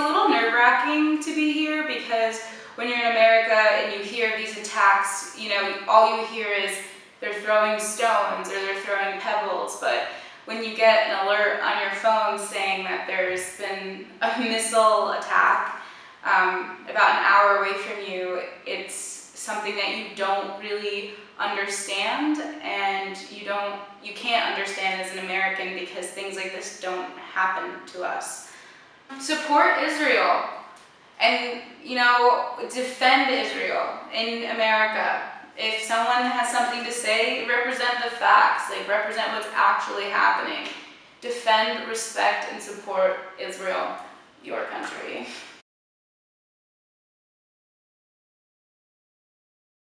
a little nerve-wracking to be here because when you're in America and you hear these attacks, you know, all you hear is they're throwing stones or they're throwing pebbles, but when you get an alert on your phone saying that there's been a missile attack um, about an hour away from you, it's something that you don't really understand and you don't you can't understand as an American because things like this don't happen to us. Support Israel and you know defend Israel in America. If someone has something to say, represent the facts, like represent what's actually happening. Defend, respect, and support Israel, your country.